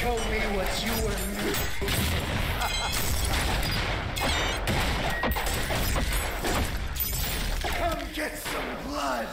Show me what you were missing. Come get some blood!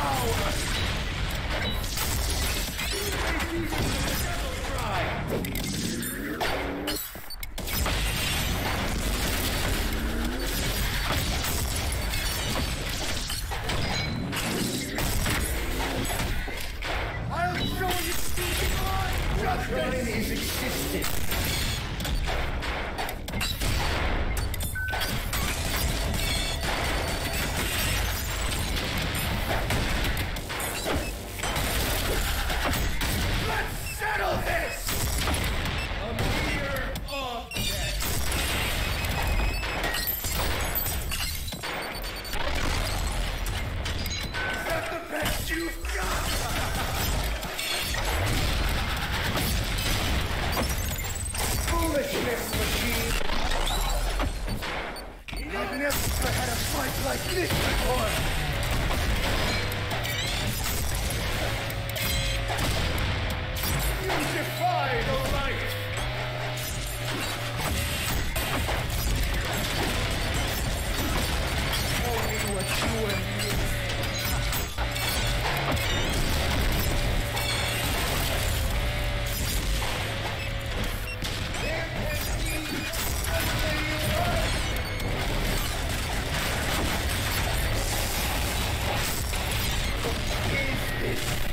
Wow! this machine. I've never had a fight like this before. You defy the Peace.